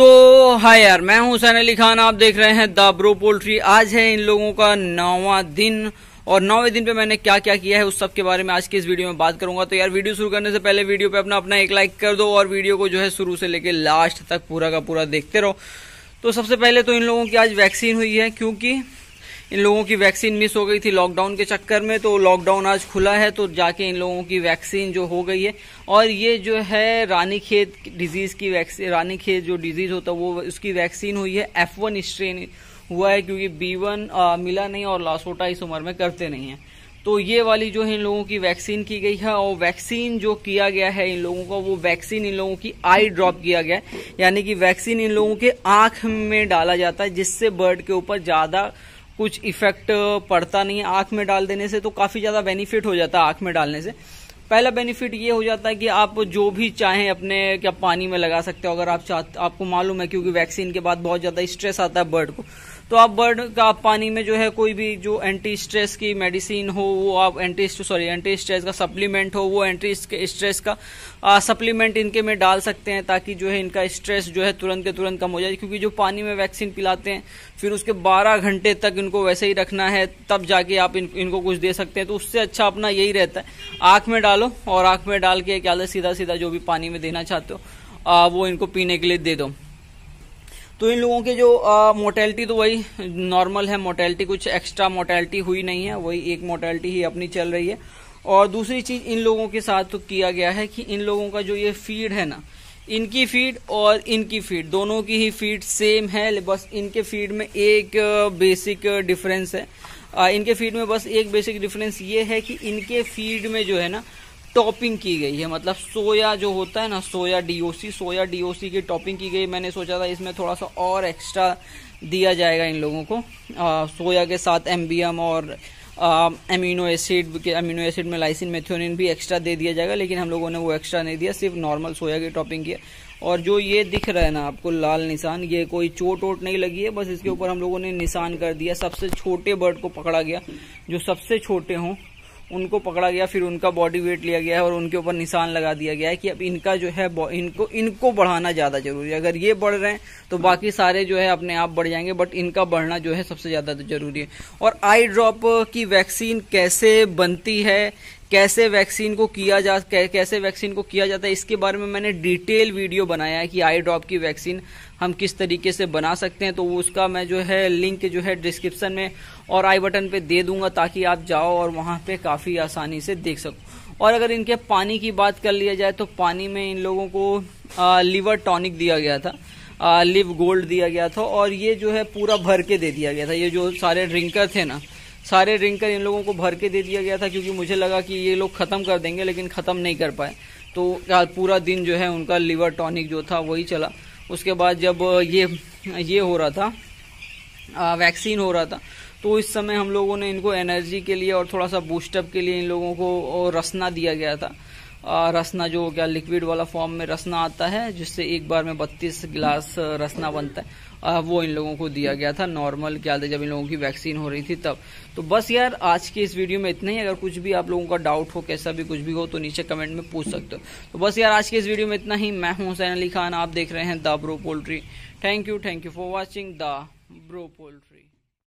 तो हाय यार, मैं हूँ हुसैन अली खान, आप देख रहे हैं द ब्रो पोल्ट्री। आज है इन लोगों का नौवा दिन, और नौवे दिन पे मैंने क्या क्या किया है, उस सब के बारे में आज के इस वीडियो में बात करूँगा। तो यार, वीडियो शुरू करने से पहले वीडियो पे अपना अपना एक लाइक कर दो, और वीडियो को जो है शुरू से लेके लास्ट तक पूरा का पूरा देखते रहो। तो सबसे पहले तो इन लोगों की आज वैक्सीन हुई है, क्योंकि इन लोगों की वैक्सीन मिस हो गई थी लॉकडाउन के चक्कर में तो लॉकडाउन आज खुला है तो जाके इन लोगों की वैक्सीन जो हो गई है। और ये जो है रानी खेत डिज़ीज़ की वैक्सीन रानी खेत जो डिज़ीज़ होता है, वो उसकी वैक्सीन हुई है। एफ़ वन स्ट्रेन हुआ है, क्योंकि बी वन मिला नहीं और लासोटा इस उम्र में करते नहीं है। तो ये वाली जो है इन लोगों की वैक्सीन की गई है, और वैक्सीन जो किया गया है इन लोगों का, वो वैक्सीन इन लोगों की आई ड्रॉप किया गया है। यानी कि वैक्सीन इन लोगों के आँख में डाला जाता है, जिससे बर्ड के ऊपर ज़्यादा कुछ इफ़ेक्ट पड़ता नहीं है आँख में डाल देने से तो काफ़ी ज़्यादा बेनिफिट हो जाता है आँख में डालने से। पहला बेनिफिट ये हो जाता है कि आप जो भी चाहें अपने, क्या पानी में लगा सकते हो। अगर आप चाहते, आपको मालूम है क्योंकि वैक्सीन के बाद बहुत ज़्यादा स्ट्रेस आता है बर्ड को। तो आप बर्ड का आप पानी में जो है कोई भी जो एंटी स्ट्रेस की मेडिसिन हो वो आप एंटी सॉरी एंटी स्ट्रेस का सप्लीमेंट हो वो एंटी स्ट्रेस का आ, सप्लीमेंट इनके में डाल सकते हैं ताकि जो है इनका स्ट्रेस जो है तुरंत के तुरंत कम हो जाए। क्योंकि जो पानी में वैक्सीन पिलाते हैं फिर उसके 12 घंटे तक इनको वैसे ही रखना है तब जाके आप इन, इनको कुछ दे सकते हैं। तो उससे अच्छा अपना यही रहता है। आँख में डालो और आँख में डाल के क्या सीधा सीधा जो भी पानी में देना चाहते हो आ, वो इनको पीने के लिए दे दो। तो इन लोगों के जो मोटेलिटी तो वही नॉर्मल है मोटेलिटी कुछ एक्स्ट्रा मोटेलिटी हुई नहीं है, वही एक मोटेलिटी ही अपनी चल रही है। और दूसरी चीज़ इन लोगों के साथ तो किया गया है कि इन लोगों का जो ये फ़ीड है ना, इनकी फ़ीड और इनकी फ़ीड दोनों की ही फ़ीड सेम है, बस इनके फ़ीड में एक बेसिक डिफरेंस है। इनके फ़ीड में बस एक बेसिक डिफरेंस ये है कि इनके फ़ीड में जो है ना टॉपिंग की गई है मतलब सोया जो होता है ना सोया डीओसी सोया डीओसी की टॉपिंग की गई। मैंने सोचा था इसमें थोड़ा सा और एक्स्ट्रा दिया जाएगा इन लोगों को। आ, सोया के साथ एमबीएम और अमीनो एसिड के अमीनो एसिड में लाइसिन मेथ्योनिन भी एक्स्ट्रा दे दिया जाएगा लेकिन हम लोगों ने वो एक्स्ट्रा नहीं दिया सिर्फ़ नॉर्मल सोया की टॉपिंग किया और जो ये दिख रहा है ना आपको लाल निशान ये कोई चोट वोट नहीं लगी है बस इसके ऊपर हम लोगों ने निशान कर दिया। सबसे छोटे बर्ड को पकड़ा गया जो सबसे छोटे हों। उनको पकड़ा गया, फिर उनका बॉडी वेट लिया गया है और उनके ऊपर निशान लगा दिया गया है कि अब इनका जो है इनको इनको बढ़ाना ज़्यादा ज़रूरी है। अगर ये बढ़ रहे हैं तो बाकी सारे जो है अपने आप बढ़ जाएँगे बट इनका बढ़ना जो है सबसे ज़्यादा तो ज़रूरी है। और आई ड्रॉप की वैक्सीन कैसे बनती है कैसे वैक्सीन को किया जा कैसे वैक्सीन को किया जाता है इसके बारे में मैंने डिटेल वीडियो बनाया है कि आई ड्रॉप की वैक्सीन हम किस तरीके से बना सकते हैं तो उसका मैं जो है लिंक जो है डिस्क्रिप्शन में और आई बटन पे दे दूँगा ताकि आप जाओ और वहाँ पे काफ़ी आसानी से देख सको। और अगर इनके पानी की बात कर लिया जाए तो पानी में इन लोगों को आ, लिवर टॉनिक दिया गया था आ, लिव गोल्ड दिया गया था और ये जो है पूरा भर के दे दिया गया था। ये जो सारे ड्रिंकर थे ना सारे ड्रिंकर इन लोगों को भर के दे दिया गया था क्योंकि मुझे लगा कि ये लोग खत्म कर देंगे लेकिन खत्म नहीं कर पाए। तो पूरा दिन जो है उनका लिवर टॉनिक जो था वही चला। उसके बाद जब ये ये हो रहा था आ, वैक्सीन हो रहा था तो इस समय हम लोगों ने इनको एनर्जी के लिए और थोड़ा सा बूस्टअप के लिए इन लोगों को रसना दिया गया था। रसना जो क्या लिक्विड वाला फॉर्म में रसना आता है, जिससे एक बार में बत्तीस गिलास रसना बनता है। वो इन लोगों को दिया गया था नॉर्मल क्या था, जब इन लोगों की वैक्सीन हो रही थी तब। तो बस यार, आज के इस वीडियो में इतना ही। अगर कुछ भी आप लोगों का डाउट हो, कैसा भी कुछ भी हो तो नीचे कमेंट में पूछ सकते हो। तो बस यार, आज के इस वीडियो में इतना ही। मैं हूँ हुसैन अली खान, आप देख रहे हैं the bro poultry. Thank you thank you for watching the bro poultry.